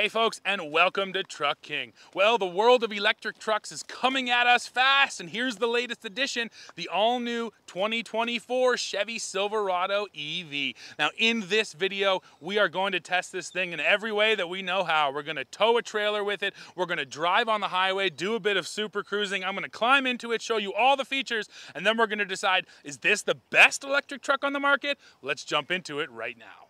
Hey folks, and welcome to Truck King. Well, the world of electric trucks is coming at us fast, and here's the latest edition, the all-new 2024 Chevy Silverado EV. Now, in this video, we are going to test this thing in every way that we know how. We're gonna tow a trailer with it, we're gonna drive on the highway, do a bit of super cruising, I'm gonna climb into it, show you all the features, and then we're gonna decide, is this the best electric truck on the market? Let's jump into it right now.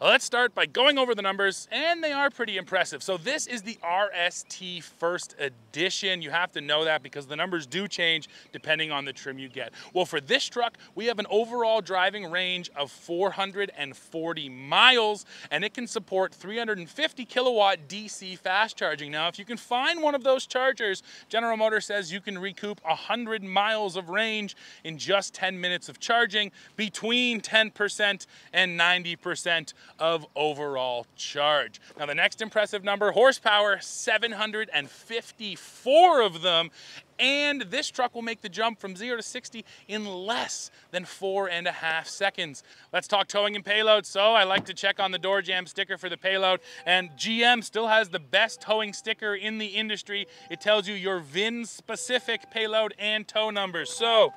Let's start by going over the numbers, and they are pretty impressive. So this is the RST First Edition. You have to know that because the numbers do change depending on the trim you get. Well, for this truck, we have an overall driving range of 440 miles, and it can support 350 kilowatt DC fast charging. Now, if you can find one of those chargers, General Motors says you can recoup 100 miles of range in just 10 minutes of charging between 10% and 90% of overall charge. Now the next impressive number, horsepower, 754 of them, and this truck will make the jump from zero to 60 in less than four and a half seconds. Let's talk towing and payload. So I like to check on the door jamb sticker for the payload and GM still has the best towing sticker in the industry. It tells you your VIN specific payload and tow numbers. So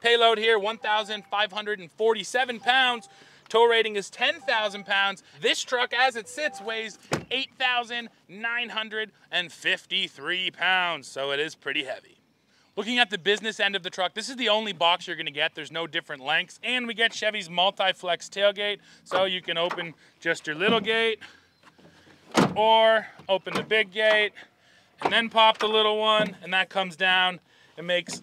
payload here, 1,547 pounds. Tow rating is 10,000 pounds. This truck, as it sits, weighs 8,953 pounds, so it is pretty heavy. Looking at the business end of the truck, this is the only box you're gonna get. There's no different lengths. And we get Chevy's multi-flex tailgate, so you can open just your little gate, or open the big gate, and then pop the little one, and that comes down. It makes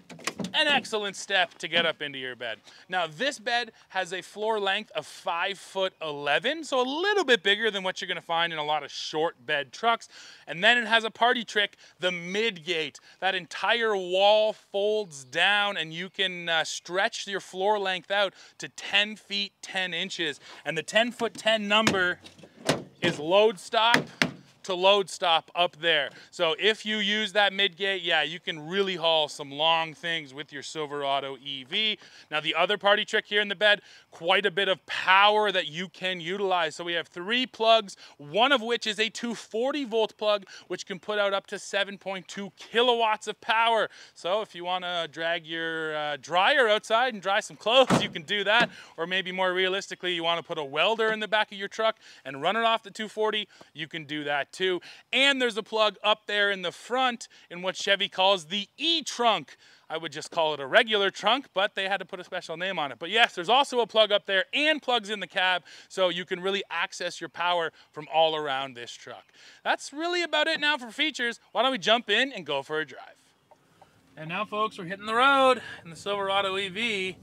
an excellent step to get up into your bed. Now this bed has a floor length of five foot 11, so a little bit bigger than what you're gonna find in a lot of short bed trucks. And then it has a party trick, the mid gate. That entire wall folds down and you can uh, stretch your floor length out to 10 feet 10 inches. And the 10 foot 10 number is load stop to load stop up there. So if you use that mid-gate, yeah, you can really haul some long things with your Silverado EV. Now the other party trick here in the bed, quite a bit of power that you can utilize. So we have three plugs, one of which is a 240 volt plug, which can put out up to 7.2 kilowatts of power. So if you wanna drag your uh, dryer outside and dry some clothes, you can do that. Or maybe more realistically, you wanna put a welder in the back of your truck and run it off the 240, you can do that too. And there's a plug up there in the front in what Chevy calls the E-trunk. I would just call it a regular trunk, but they had to put a special name on it. But yes, there's also a plug up there and plugs in the cab, so you can really access your power from all around this truck. That's really about it now for features. Why don't we jump in and go for a drive? And now folks, we're hitting the road in the Silverado EV.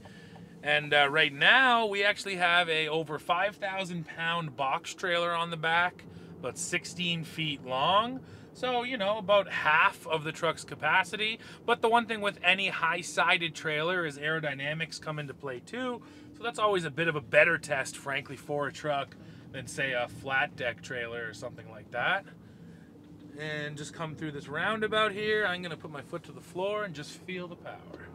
And uh, right now, we actually have a over 5,000 pound box trailer on the back about 16 feet long. So, you know, about half of the truck's capacity. But the one thing with any high-sided trailer is aerodynamics come into play too. So that's always a bit of a better test, frankly, for a truck than, say, a flat deck trailer or something like that. And just come through this roundabout here. I'm going to put my foot to the floor and just feel the power.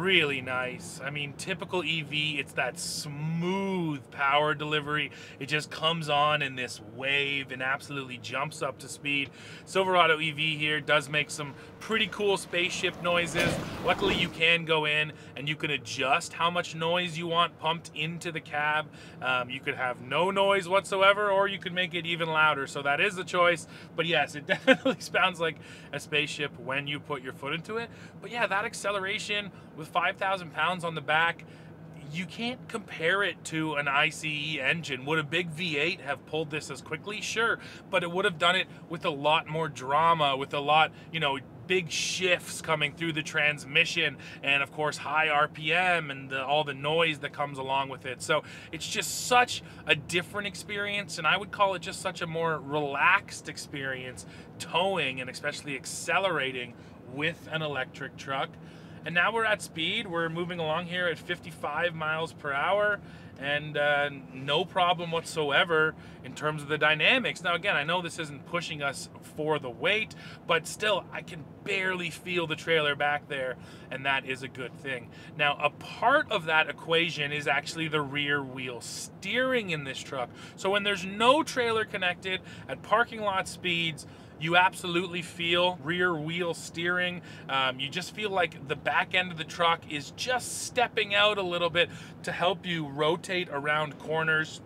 Really nice. I mean, typical EV, it's that smooth power delivery. It just comes on in this wave and absolutely jumps up to speed. Silverado EV here does make some pretty cool spaceship noises. Luckily, you can go in and you can adjust how much noise you want pumped into the cab. Um, you could have no noise whatsoever, or you could make it even louder. So that is the choice. But yes, it definitely sounds like a spaceship when you put your foot into it. But yeah, that acceleration with 5,000 pounds on the back, you can't compare it to an ICE engine. Would a big V8 have pulled this as quickly? Sure, but it would have done it with a lot more drama, with a lot, you know, big shifts coming through the transmission and of course high RPM and the, all the noise that comes along with it. So it's just such a different experience and I would call it just such a more relaxed experience towing and especially accelerating with an electric truck. And now we're at speed. We're moving along here at 55 miles per hour and uh, no problem whatsoever in terms of the dynamics. Now, again, I know this isn't pushing us for the weight, but still, I can barely feel the trailer back there, and that is a good thing. Now, a part of that equation is actually the rear wheel steering in this truck. So when there's no trailer connected at parking lot speeds, you absolutely feel rear wheel steering. Um, you just feel like the back end of the truck is just stepping out a little bit to help you rotate around corners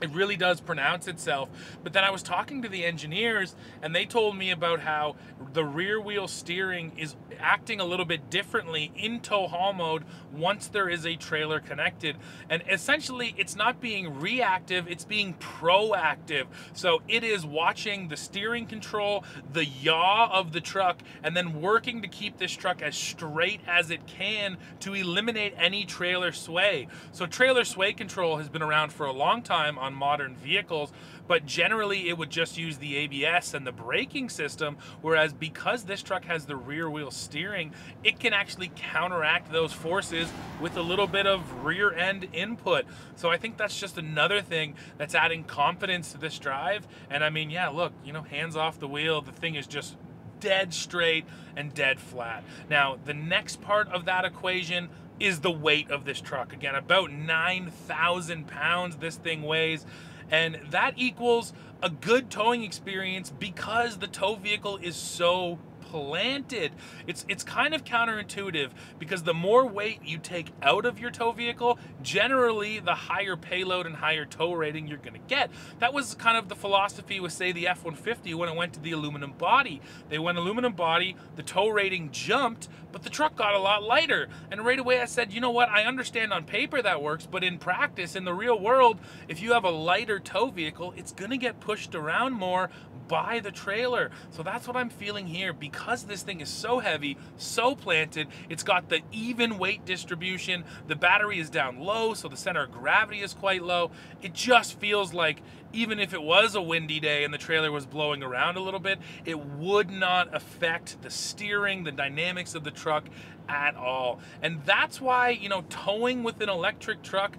it really does pronounce itself. But then I was talking to the engineers and they told me about how the rear wheel steering is acting a little bit differently in tow haul mode once there is a trailer connected. And essentially it's not being reactive, it's being proactive. So it is watching the steering control, the yaw of the truck, and then working to keep this truck as straight as it can to eliminate any trailer sway. So trailer sway control has been around for a long time on modern vehicles, but generally it would just use the ABS and the braking system, whereas because this truck has the rear wheel steering, it can actually counteract those forces with a little bit of rear end input. So I think that's just another thing that's adding confidence to this drive. And I mean, yeah, look, you know, hands off the wheel, the thing is just dead straight and dead flat. Now, the next part of that equation is the weight of this truck. Again, about 9,000 pounds this thing weighs. And that equals a good towing experience because the tow vehicle is so planted. It's it's kind of counterintuitive because the more weight you take out of your tow vehicle, generally the higher payload and higher tow rating you're going to get. That was kind of the philosophy with say the F-150 when it went to the aluminum body. They went aluminum body, the tow rating jumped, but the truck got a lot lighter. And right away I said, "You know what? I understand on paper that works, but in practice in the real world, if you have a lighter tow vehicle, it's going to get pushed around more by the trailer." So that's what I'm feeling here because this thing is so heavy, so planted, it's got the even weight distribution, the battery is down low, so the center of gravity is quite low. It just feels like even if it was a windy day and the trailer was blowing around a little bit, it would not affect the steering, the dynamics of the truck at all. And that's why, you know, towing with an electric truck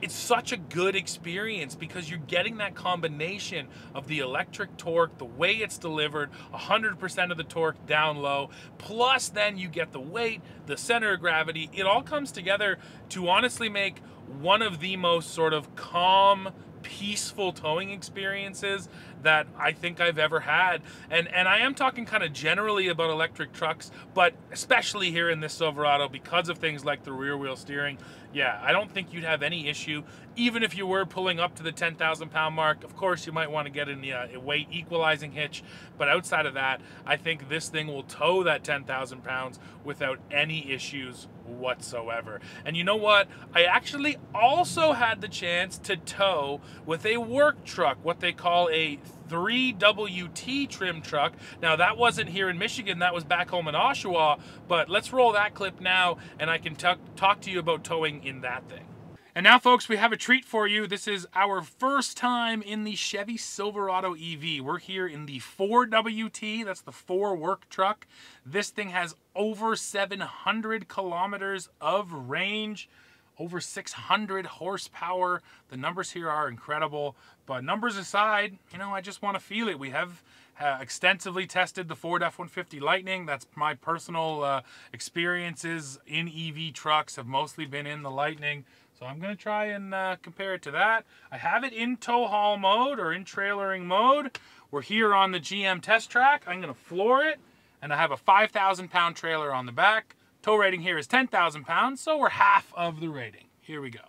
it's such a good experience because you're getting that combination of the electric torque, the way it's delivered, 100% of the torque down low, plus then you get the weight, the center of gravity. It all comes together to honestly make one of the most sort of calm, peaceful towing experiences that I think I've ever had. And and I am talking kind of generally about electric trucks, but especially here in this Silverado because of things like the rear wheel steering. Yeah, I don't think you'd have any issue, even if you were pulling up to the 10,000 pound mark. Of course, you might want to get in the uh, weight equalizing hitch, but outside of that, I think this thing will tow that 10,000 pounds without any issues whatsoever. And you know what? I actually also had the chance to tow with a work truck, what they call a 3WT trim truck. Now, that wasn't here in Michigan, that was back home in Oshawa, but let's roll that clip now and I can talk to you about towing in that thing. And now, folks, we have a treat for you. This is our first time in the Chevy Silverado EV. We're here in the 4WT, that's the 4 work truck. This thing has over 700 kilometers of range over 600 horsepower. The numbers here are incredible. But numbers aside, you know, I just want to feel it. We have uh, extensively tested the Ford F-150 Lightning. That's my personal uh, experiences in EV trucks have mostly been in the Lightning. So I'm going to try and uh, compare it to that. I have it in tow haul mode or in trailering mode. We're here on the GM test track. I'm going to floor it and I have a 5,000 pound trailer on the back. Tow rating here is 10,000 pounds, so we're half of the rating. Here we go.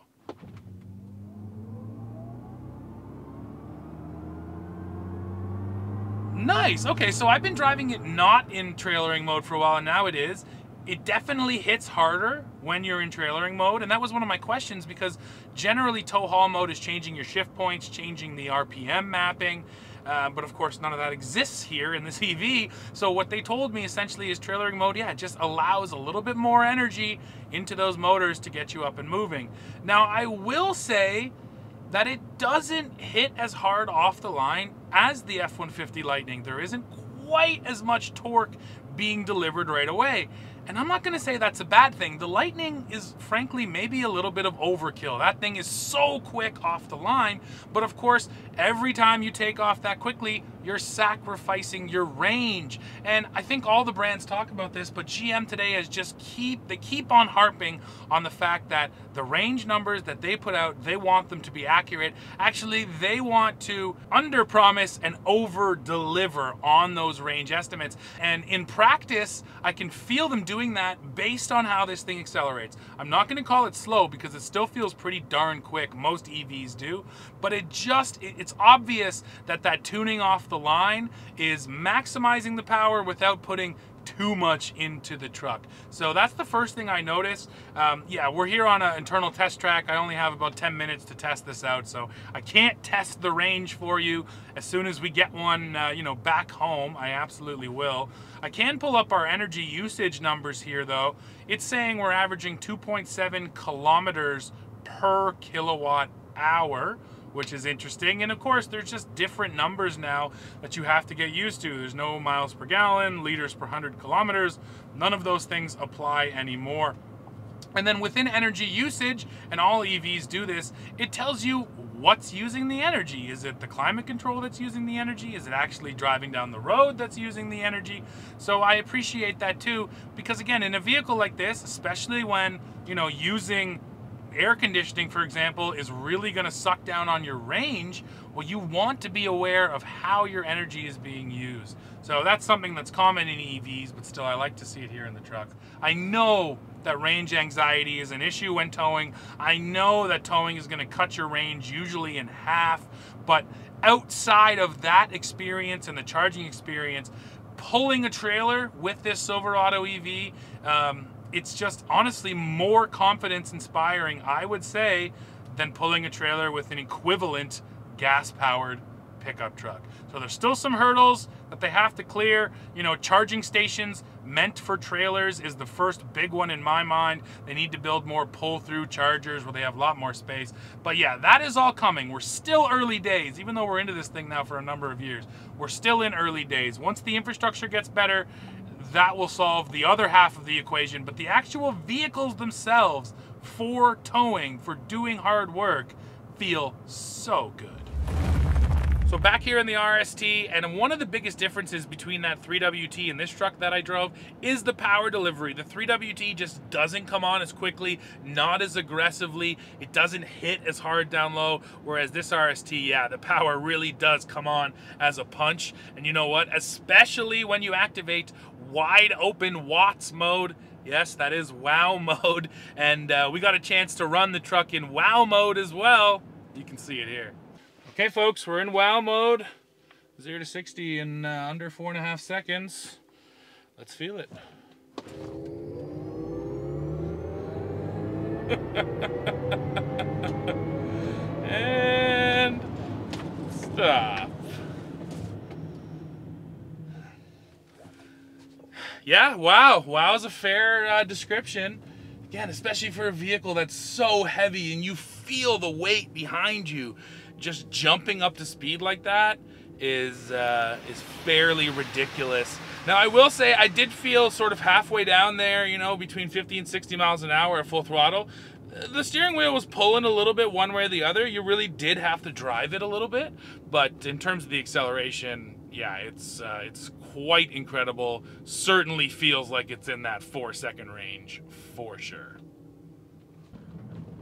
Nice. Okay, so I've been driving it not in trailering mode for a while, and now it is. It definitely hits harder when you're in trailering mode, and that was one of my questions because generally tow haul mode is changing your shift points, changing the RPM mapping, uh, but of course none of that exists here in this EV. So what they told me essentially is trailering mode, yeah, it just allows a little bit more energy into those motors to get you up and moving. Now I will say that it doesn't hit as hard off the line as the F-150 Lightning. There isn't quite as much torque being delivered right away. And I'm not going to say that's a bad thing. The Lightning is frankly maybe a little bit of overkill. That thing is so quick off the line. But of course, every time you take off that quickly, you're sacrificing your range. And I think all the brands talk about this, but GM today is just keep, they keep on harping on the fact that the range numbers that they put out, they want them to be accurate. Actually, they want to under promise and over deliver on those range estimates. And in practice, I can feel them doing that based on how this thing accelerates. I'm not gonna call it slow because it still feels pretty darn quick. Most EVs do, but it just, it's obvious that that tuning off the line is maximizing the power without putting too much into the truck. So that's the first thing I noticed. Um, yeah, we're here on an internal test track. I only have about 10 minutes to test this out, so I can't test the range for you. As soon as we get one, uh, you know, back home, I absolutely will. I can pull up our energy usage numbers here, though. It's saying we're averaging 2.7 kilometers per kilowatt hour which is interesting. And of course, there's just different numbers now that you have to get used to. There's no miles per gallon, liters per 100 kilometers. None of those things apply anymore. And then within energy usage, and all EVs do this, it tells you what's using the energy. Is it the climate control that's using the energy? Is it actually driving down the road that's using the energy? So I appreciate that too, because again, in a vehicle like this, especially when, you know, using air conditioning, for example, is really going to suck down on your range, well, you want to be aware of how your energy is being used. So that's something that's common in EVs, but still I like to see it here in the truck. I know that range anxiety is an issue when towing. I know that towing is going to cut your range usually in half, but outside of that experience and the charging experience, pulling a trailer with this Silverado EV, um, it's just honestly more confidence inspiring, I would say, than pulling a trailer with an equivalent gas powered pickup truck. So there's still some hurdles that they have to clear. You know, charging stations meant for trailers is the first big one in my mind. They need to build more pull through chargers where they have a lot more space. But yeah, that is all coming. We're still early days, even though we're into this thing now for a number of years. We're still in early days. Once the infrastructure gets better that will solve the other half of the equation. But the actual vehicles themselves for towing, for doing hard work, feel so good. So back here in the RST, and one of the biggest differences between that 3WT and this truck that I drove is the power delivery. The 3WT just doesn't come on as quickly, not as aggressively, it doesn't hit as hard down low, whereas this RST, yeah, the power really does come on as a punch. And you know what? Especially when you activate wide open Watts mode. Yes, that is wow mode. And uh, we got a chance to run the truck in wow mode as well. You can see it here. Okay, folks, we're in wow mode. Zero to 60 in uh, under four and a half seconds. Let's feel it. and stop. Yeah, wow. Wow is a fair uh, description. Again, especially for a vehicle that's so heavy and you feel the weight behind you. Just jumping up to speed like that is uh, is fairly ridiculous. Now, I will say I did feel sort of halfway down there, you know, between 50 and 60 miles an hour at full throttle. The steering wheel was pulling a little bit one way or the other. You really did have to drive it a little bit, but in terms of the acceleration, yeah, it's uh, it's quite incredible. Certainly feels like it's in that four second range for sure.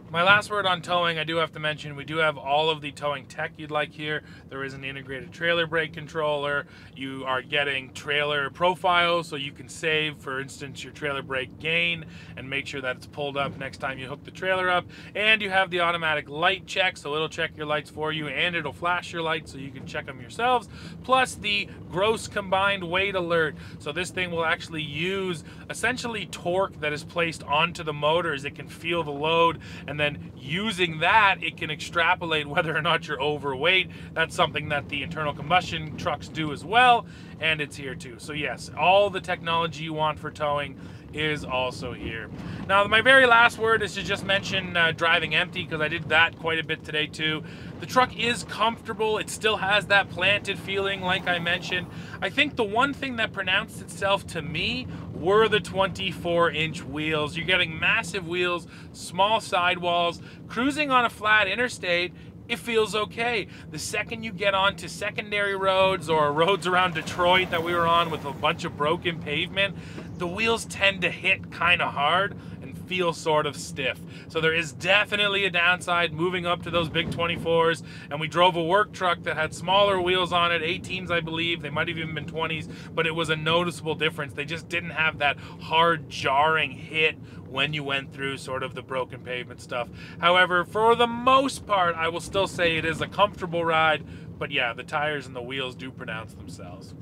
My last word on towing, I do have to mention, we do have all of the towing tech you'd like here. There is an integrated trailer brake controller. You are getting trailer profiles so you can save, for instance, your trailer brake gain and make sure that it's pulled up next time you hook the trailer up. And you have the automatic light check, so it'll check your lights for you and it'll flash your lights so you can check them yourselves. Plus the gross combined weight alert. So this thing will actually use essentially torque that is placed onto the motors. It can feel the load and and then using that, it can extrapolate whether or not you're overweight. That's something that the internal combustion trucks do as well, and it's here too. So yes, all the technology you want for towing is also here. Now, my very last word is to just mention uh, driving empty because I did that quite a bit today too. The truck is comfortable. It still has that planted feeling like I mentioned. I think the one thing that pronounced itself to me were the 24 inch wheels. You're getting massive wheels, small sidewalls, cruising on a flat interstate it feels okay. The second you get onto secondary roads or roads around Detroit that we were on with a bunch of broken pavement, the wheels tend to hit kind of hard feel sort of stiff. So there is definitely a downside moving up to those big 24s. And we drove a work truck that had smaller wheels on it, 18s, I believe. They might have even been 20s, but it was a noticeable difference. They just didn't have that hard, jarring hit when you went through sort of the broken pavement stuff. However, for the most part, I will still say it is a comfortable ride. But yeah, the tires and the wheels do pronounce themselves.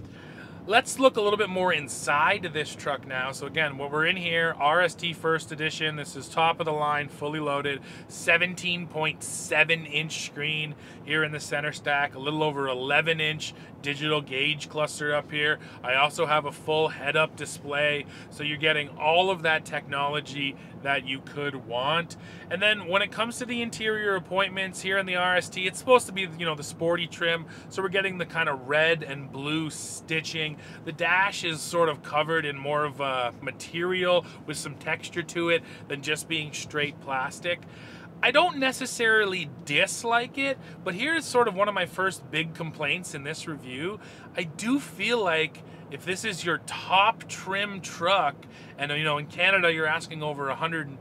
Let's look a little bit more inside this truck now. So again, what we're in here, RST first edition. This is top of the line, fully loaded, 17.7 inch screen here in the center stack, a little over 11 inch digital gauge cluster up here. I also have a full head-up display, so you're getting all of that technology that you could want. And then when it comes to the interior appointments here in the RST, it's supposed to be, you know, the sporty trim, so we're getting the kind of red and blue stitching. The dash is sort of covered in more of a material with some texture to it than just being straight plastic. I don't necessarily dislike it, but here's sort of one of my first big complaints in this review. I do feel like if this is your top trim truck, and you know in Canada you're asking over a hundred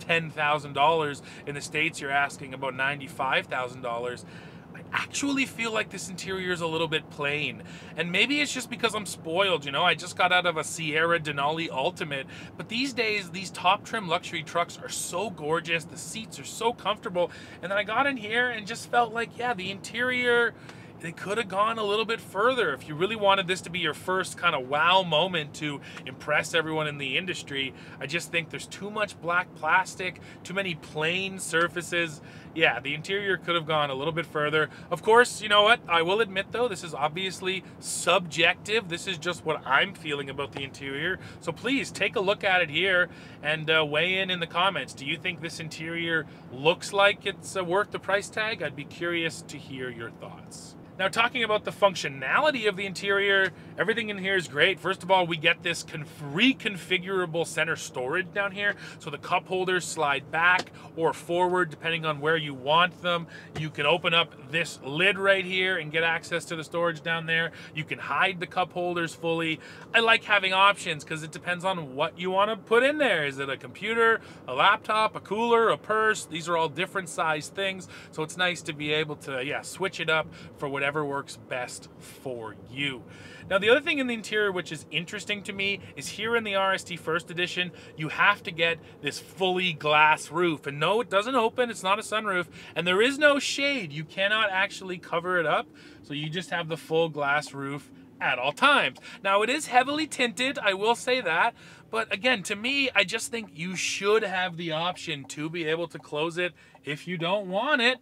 ten thousand dollars, in the states you're asking about ninety five thousand dollars actually feel like this interior is a little bit plain. And maybe it's just because I'm spoiled, you know? I just got out of a Sierra Denali Ultimate, but these days, these top trim luxury trucks are so gorgeous, the seats are so comfortable, and then I got in here and just felt like, yeah, the interior they could have gone a little bit further. If you really wanted this to be your first kind of wow moment to impress everyone in the industry, I just think there's too much black plastic, too many plain surfaces. Yeah, the interior could have gone a little bit further. Of course, you know what? I will admit though, this is obviously subjective. This is just what I'm feeling about the interior. So please take a look at it here and uh, weigh in in the comments. Do you think this interior looks like it's uh, worth the price tag? I'd be curious to hear your thoughts. Now, talking about the functionality of the interior, everything in here is great. First of all, we get this reconfigurable center storage down here. So the cup holders slide back or forward, depending on where you want them. You can open up this lid right here and get access to the storage down there. You can hide the cup holders fully. I like having options because it depends on what you want to put in there. Is it a computer, a laptop, a cooler, a purse? These are all different size things. So it's nice to be able to, yeah, switch it up for whatever whatever works best for you. Now, the other thing in the interior which is interesting to me is here in the RST First Edition, you have to get this fully glass roof. And no, it doesn't open, it's not a sunroof, and there is no shade. You cannot actually cover it up, so you just have the full glass roof at all times. Now, it is heavily tinted, I will say that, but again, to me, I just think you should have the option to be able to close it if you don't want it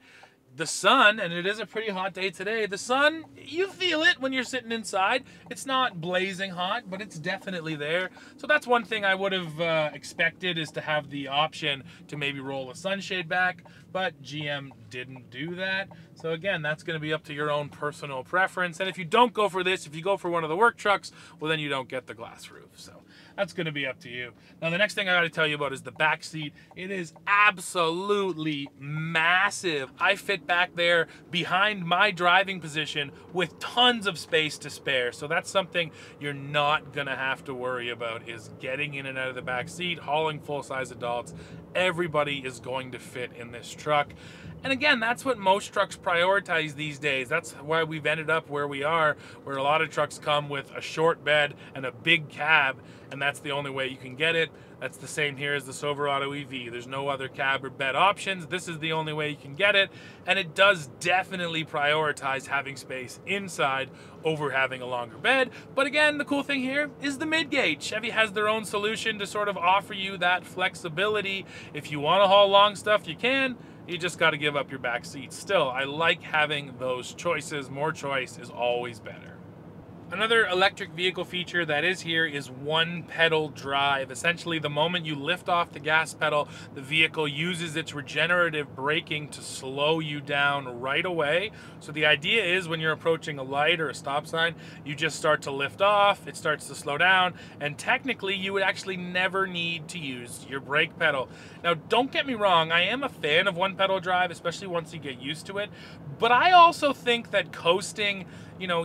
the sun, and it is a pretty hot day today, the sun, you feel it when you're sitting inside. It's not blazing hot, but it's definitely there. So that's one thing I would have uh, expected is to have the option to maybe roll a sunshade back, but GM didn't do that. So again, that's gonna be up to your own personal preference. And if you don't go for this, if you go for one of the work trucks, well then you don't get the glass roof. So that's going to be up to you. Now, the next thing I got to tell you about is the back seat. It is absolutely massive. I fit back there behind my driving position with tons of space to spare. So that's something you're not going to have to worry about is getting in and out of the back seat, hauling full-size adults. Everybody is going to fit in this truck. And again, that's what most trucks prioritize these days. That's why we've ended up where we are, where a lot of trucks come with a short bed and a big cab, and that's the only way you can get it. That's the same here as the Silverado EV. There's no other cab or bed options. This is the only way you can get it, and it does definitely prioritize having space inside over having a longer bed. But again, the cool thing here is the mid-gate. Chevy has their own solution to sort of offer you that flexibility. If you want to haul long stuff, you can you just got to give up your back seat. Still, I like having those choices. More choice is always better. Another electric vehicle feature that is here is one pedal drive. Essentially, the moment you lift off the gas pedal, the vehicle uses its regenerative braking to slow you down right away. So the idea is when you're approaching a light or a stop sign, you just start to lift off, it starts to slow down, and technically you would actually never need to use your brake pedal. Now, don't get me wrong, I am a fan of one pedal drive, especially once you get used to it, but I also think that coasting, you know,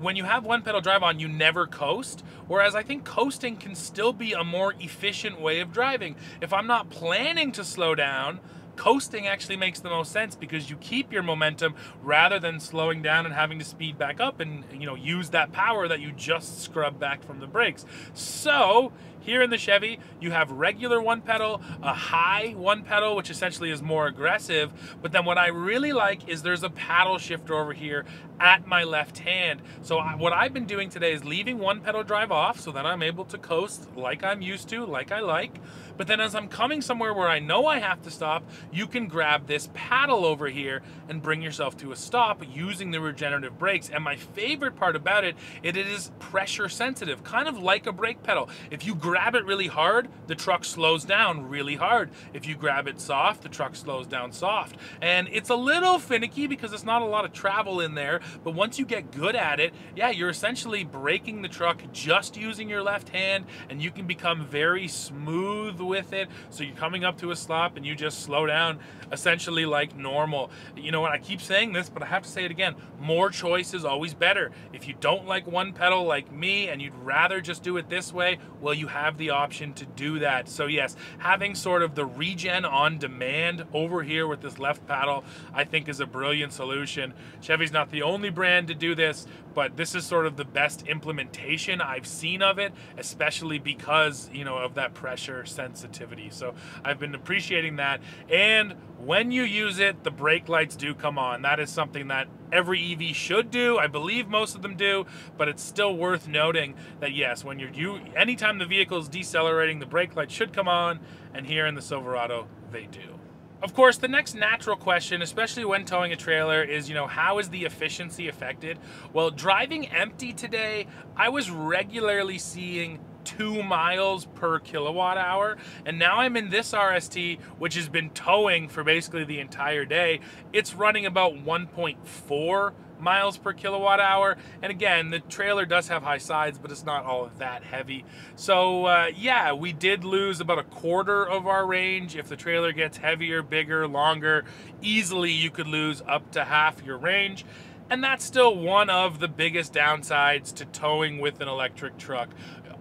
when you have one pedal drive on, you never coast. Whereas I think coasting can still be a more efficient way of driving. If I'm not planning to slow down, coasting actually makes the most sense because you keep your momentum rather than slowing down and having to speed back up and you know use that power that you just scrub back from the brakes. So here in the Chevy, you have regular one pedal, a high one pedal, which essentially is more aggressive. But then what I really like is there's a paddle shifter over here at my left hand. So I, what I've been doing today is leaving one pedal drive off so that I'm able to coast like I'm used to, like I like. But then as I'm coming somewhere where I know I have to stop, you can grab this paddle over here and bring yourself to a stop using the regenerative brakes. And my favorite part about it, it is pressure sensitive, kind of like a brake pedal. If you grab grab it really hard, the truck slows down really hard. If you grab it soft, the truck slows down soft. And it's a little finicky because it's not a lot of travel in there, but once you get good at it, yeah, you're essentially braking the truck just using your left hand and you can become very smooth with it. So you're coming up to a stop and you just slow down essentially like normal. You know what, I keep saying this, but I have to say it again. More choice is always better. If you don't like one pedal like me and you'd rather just do it this way, well, you have have the option to do that. So yes, having sort of the regen on demand over here with this left paddle, I think is a brilliant solution. Chevy's not the only brand to do this, but this is sort of the best implementation I've seen of it, especially because, you know, of that pressure sensitivity. So I've been appreciating that. And when you use it, the brake lights do come on. That is something that every EV should do. I believe most of them do, but it's still worth noting that yes, when you're you anytime the vehicle is decelerating, the brake lights should come on, and here in the Silverado, they do. Of course, the next natural question, especially when towing a trailer, is, you know, how is the efficiency affected? Well, driving empty today, I was regularly seeing two miles per kilowatt hour. And now I'm in this RST, which has been towing for basically the entire day. It's running about 1.4 miles per kilowatt hour. And again, the trailer does have high sides, but it's not all that heavy. So uh, yeah, we did lose about a quarter of our range. If the trailer gets heavier, bigger, longer, easily you could lose up to half your range. And that's still one of the biggest downsides to towing with an electric truck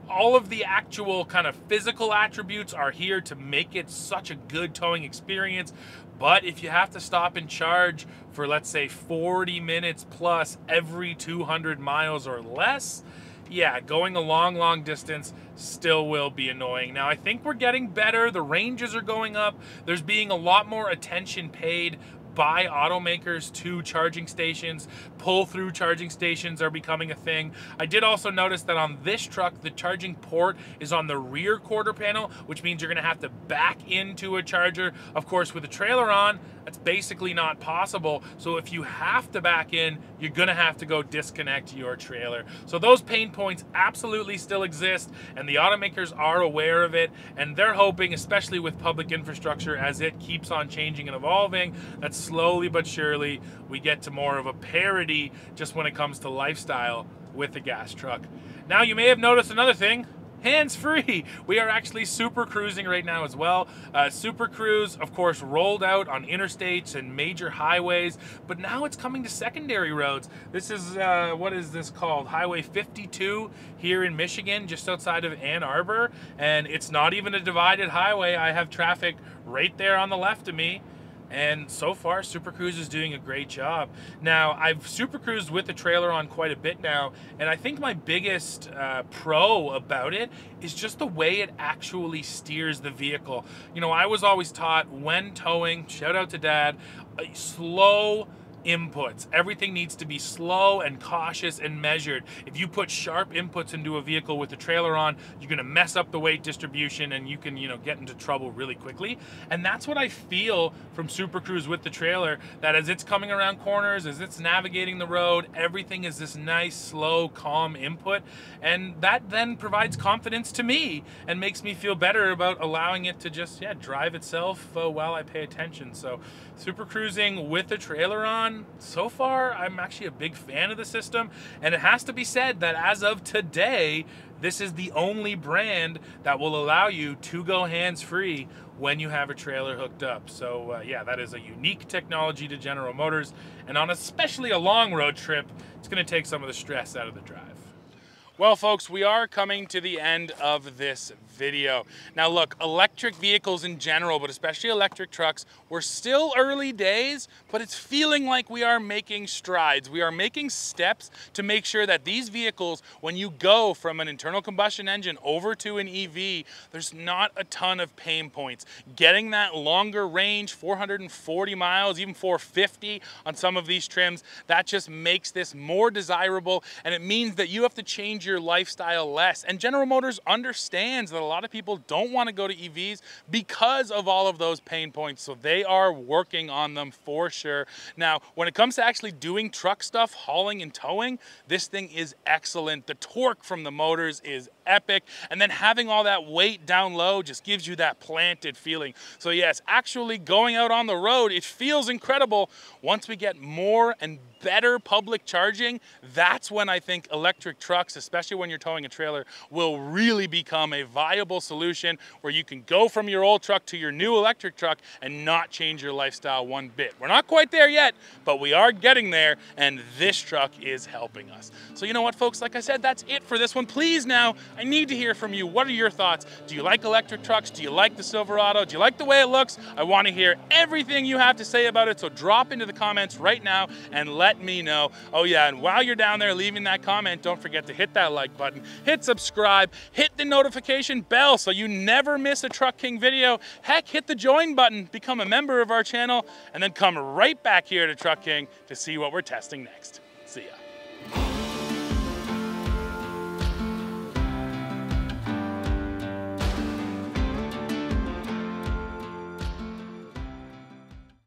all of the actual kind of physical attributes are here to make it such a good towing experience. But if you have to stop and charge for, let's say, 40 minutes plus every 200 miles or less, yeah, going a long, long distance still will be annoying. Now, I think we're getting better. The ranges are going up. There's being a lot more attention paid by automakers to charging stations. Pull through charging stations are becoming a thing. I did also notice that on this truck, the charging port is on the rear quarter panel, which means you're gonna have to back into a charger. Of course, with a trailer on, that's basically not possible. So if you have to back in, you're gonna have to go disconnect your trailer. So those pain points absolutely still exist and the automakers are aware of it and they're hoping, especially with public infrastructure as it keeps on changing and evolving, that slowly but surely we get to more of a parity just when it comes to lifestyle with the gas truck. Now you may have noticed another thing hands-free. We are actually super cruising right now as well. Uh, super Cruise, of course, rolled out on interstates and major highways, but now it's coming to secondary roads. This is, uh, what is this called? Highway 52 here in Michigan, just outside of Ann Arbor, and it's not even a divided highway. I have traffic right there on the left of me and so far Super Cruise is doing a great job. Now I've Super Cruised with the trailer on quite a bit now, and I think my biggest uh, pro about it is just the way it actually steers the vehicle. You know, I was always taught when towing, shout out to dad, slow inputs. Everything needs to be slow and cautious and measured. If you put sharp inputs into a vehicle with the trailer on, you're gonna mess up the weight distribution and you can, you know, get into trouble really quickly. And that's what I feel from Super Cruise with the trailer, that as it's coming around corners, as it's navigating the road, everything is this nice, slow, calm input. And that then provides confidence to me and makes me feel better about allowing it to just, yeah, drive itself uh, while I pay attention. So Super Cruising with the trailer on, so far, I'm actually a big fan of the system. And it has to be said that as of today, this is the only brand that will allow you to go hands free when you have a trailer hooked up. So, uh, yeah, that is a unique technology to General Motors. And on especially a long road trip, it's going to take some of the stress out of the drive. Well, folks, we are coming to the end of this video. Now look, electric vehicles in general, but especially electric trucks, we're still early days, but it's feeling like we are making strides. We are making steps to make sure that these vehicles, when you go from an internal combustion engine over to an EV, there's not a ton of pain points. Getting that longer range, 440 miles, even 450 on some of these trims, that just makes this more desirable and it means that you have to change your lifestyle less. And General Motors understands that a lot of people don't want to go to EVs because of all of those pain points. So they are working on them for sure. Now, when it comes to actually doing truck stuff, hauling and towing, this thing is excellent. The torque from the motors is epic. And then having all that weight down low just gives you that planted feeling. So yes, actually going out on the road, it feels incredible. Once we get more and better public charging, that's when I think electric trucks, especially when you're towing a trailer, will really become a viable solution where you can go from your old truck to your new electric truck and not change your lifestyle one bit. We're not quite there yet, but we are getting there and this truck is helping us. So you know what folks, like I said, that's it for this one. Please now, I need to hear from you. What are your thoughts? Do you like electric trucks? Do you like the Silverado? Do you like the way it looks? I want to hear everything you have to say about it, so drop into the comments right now and let let me know. Oh yeah, and while you're down there leaving that comment, don't forget to hit that like button, hit subscribe, hit the notification bell so you never miss a Truck King video. Heck, hit the join button, become a member of our channel, and then come right back here to Truck King to see what we're testing next.